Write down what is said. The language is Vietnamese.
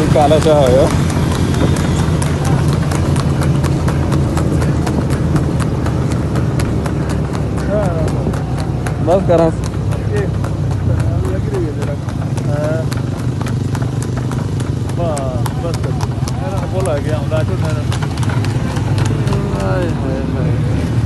कोई काला सा आया बस करा बोला गया हूँ राजू मैंने